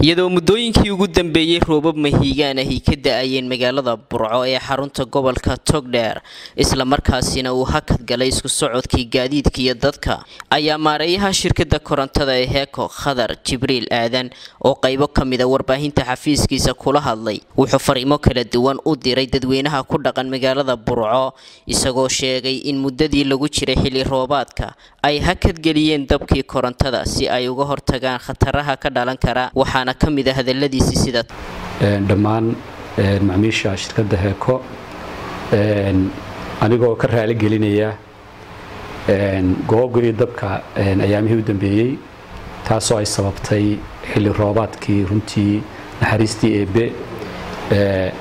iyadoo muddooyinkii ugu dambeeyey roobab mahiigaan ahi ka da'ayeen magaalada burco ee xarunta gobolka togdheer islamarkaasina uu hakad galay isku socodkii gaadiidka iyo dadka ayaa maareeyaha shirkadda korontada ee heeko khadar jibriil aadan oo qaybo ka mida warbaahinta xafiiskiisa kula hadlay. Wuxuu fariimo kala duwan u diray dadweynaha ku dhaqan magaalada burco isagoo sheegay in muddadii lagu jiray xilli roobaadka ay hakad geliyeen dabkii korontada si ay uga hortagaan khataraha ka dhalan kara waxaana ka mid a hadaladiisi sida dhammaan macmiisha shirkadda heeko anigoo ka raali gelinaya goobgii dabka ayaamihii u dambeeyey taasoo ay sababtay xilli roobaadkii runtii naxariistii eebe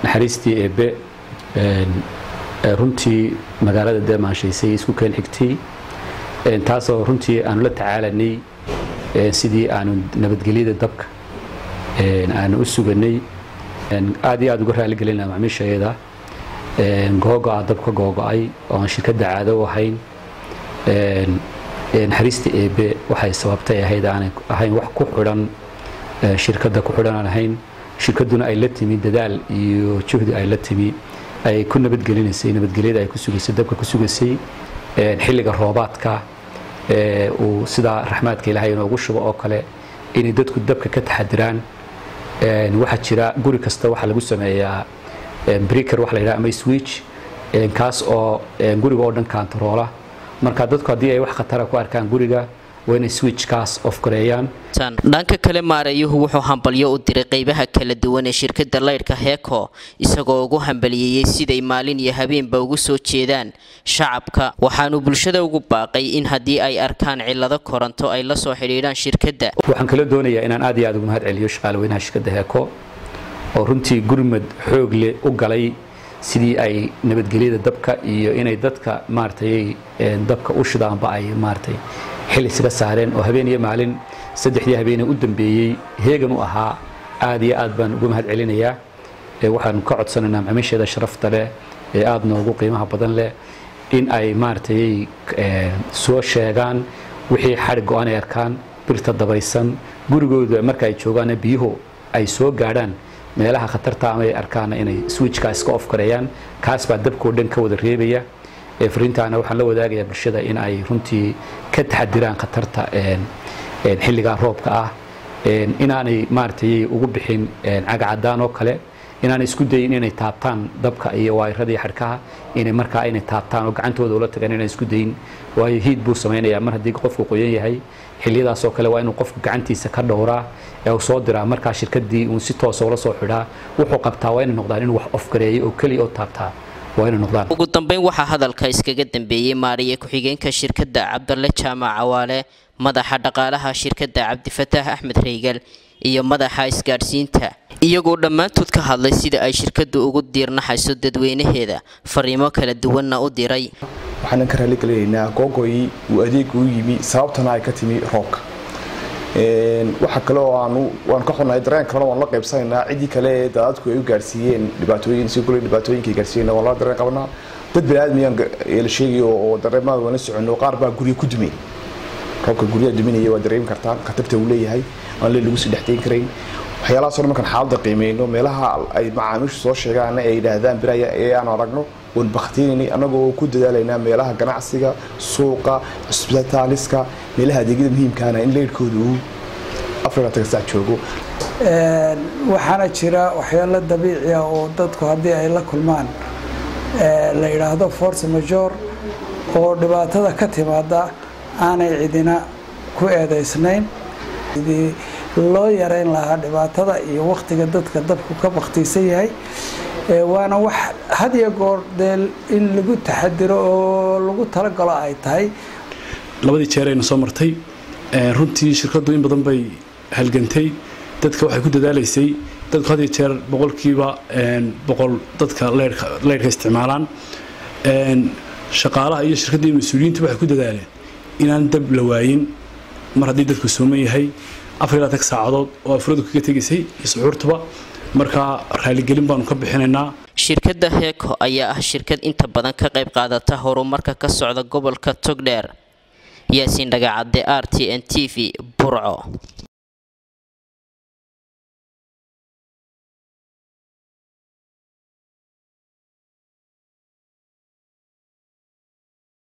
naxariistii eebe runtii magaalada deemaanshaysay isku keen xigtay. Taasoo runtii aanu la tacaalanay sidii aanu nabadgelyada dabka aanu u suganay. Aad iyo aad uga raaligelinaa macmiishayada googo-a dabka googo-ay oo aan shirkadda caado u ahayn. Naxariista eebe waxay sababtay ahayd aanay ahayn wax ku xidhan shirkadda ku xidhan ahayn. Shirkadduna ay la timi dadaal iyo juhdi ay la timi. Ay ku nabadgelinaysay nabadgelyada ay ku sugaysay dabka ku sugaysay. Xilliga roobaadka uu sidaa raxmaadka ilaahay inoogu shubo oo kale inay dadku dabka ka taxadiraan waxaa jira guri kasta waxaa lagu sameeyaa breaker waxa la yidhaha ama switch. Kaas oo guriga oo dhan kaantaroola marka dadku haddii ay wax khatara ku arkaan guriga waa inay switchkaas off gareeyaan dhanka kale maareeyuhu wuxuu hambalyo u diray qaybaha kala duwan ee shirkadda laydhka heeko isagoo ugu hambaliyeeyey siday maalin iyo habeenba ugu soo jeedaan shacabka. Waxaanu bulshada ugu baaqay in haddii ay arkaan cillado koronto ay la soo xidhiidhaan shirkadda. Waxaan kala doonayaa inaan aad iyo aad ugu mahad celiyo shaqaalaweynaha shirkadda heeko oo runtii gurmad xoog leh u galay sidii ay nabadgelyada dabka iyo inay dadka maaratay dabka u shidaanba ay maaratay xil isaga saareen oo habeen iyo maalin saddexdii habeenee u dambeeyey heegan u ahaa aad iyo aad baan uga mahad celinayaa. Waxaan ka codsanaynaa macmiisheeda sharafta leh ee aada noogu qiimaha badan leh in ay maaratay soo sheegaan wixii xadhig go-an ay arkaan birta dabaysan gurigooda marka ay joogaana biyuhu ay soo gaadhaan meelaha khatarta ama ay arkaana inay switchka iska off gareeyaan kaas baa dabkao dhan ka wada reebaya fariintaana waxaan la wadaagayaa bulshada in ay runtii ka taxadiraan khatarta xilligaa roobka ah inaanay maaratay ugu bixin cagacadaan oo kale inaanay isku dayin inay taabtaan dabka iyo waayrada iyo xadhkaha inay markaa inay taabtaan oo gacantooda ula tagaan inaan isku dayin. Waayo hiid buu samaynayaa mar haddii qofku qoyan yahay xilliyadaas oo kale waa inuu qofku gacantiisa ka dhowraa ee uu soo diraa. Markaa shirkaddii uun si toosa ula soo xidhaa wuxuu qabtaa waa inay noqdaan inuu wax ofgareeyo oo keliya oo taabtaa ugu dambeyn waxaa hadalka iskaga dambeeyey maariye ku-xigeenka shirkadda cabdalle jaamac cawaale madaxa dhaqaalaha shirkadda cabdifataax axmed reygal iyo madaxa isgaadhsiinta iyagoo dhammaantood ka hadlay sida ay shirkaddu ugu diirnaxayso dadweynaheeda fariimo kala duwanna u diray. Waxaanan ka raaligelinaynaa googoyi uu adeegu u yimi sababtana ay ka timi roobka waxa kale oo aanu waan ka xunnahay dareen kalena waan la qaybsanaynaa. Ciddii kale daadadku ay u gaarsiiyeen dhibaatooyin si kule dhibaatooyinka ay waan la dareen qabanaa dad baniaadmiyaan la sheegayo oo dareemada waan la soconno qaar baa gurya ku dumay roobka guryaha duminaya waa dareemi kartaa khatarta uu leeyahay aan lee lagu sii dhexdayn karayn waxyaalahaasoo markaan xaaladda qiimeyno meelaha ay macaamiishu soo sheegaan ay yidhaahdaan biraya ee aan aragno waan bakhtiinaynay annagoo ku dadaalaynaa meelaha ganacsiga suuqa cusbitaaliska meelaha adeegyada muhiimkaana in leyrhkooda uu afratasac joogo. Waxaana jira waxyaalo dabiici ah oo dadku haddii ay la kulmaan. La yidhaahdo force major oo dhibaatada ka timaada aanay cidina ku eedaysnayn. Sidii loo yareyn lahaa dhibaatada iyo wakhtiga dadka dabku ka bakhtiisan yahay waana wax had iyo goor dee in lagu taxadiro oo lagu talagalo ay tahay. Labadii jeer ayna soo martay runtii shirkaddu in badan bay halgantay. Dadka waxay ku dadaalaysay. Dadku had iyo jeer boqolkiiba boqol dadka leyrhka isticmaalaan. Shaqaalaha iyo shirkadda iyo mas'uuliyiintu waxay ku dadaaleen inaan dab la waayin. Mar haddii dadku sooman yahay afar ilaa tag saacadood oo afradu kaga tegaysay iyo suxuurtuba markaa raaligelin baanu ka bixinaynaa. Shirkadda heeko ayaa ah shirkad inta badan ka qayb qaadata horumarka ka socda gobolka togdheer. Yaasiin dhagacadde r t n t v burco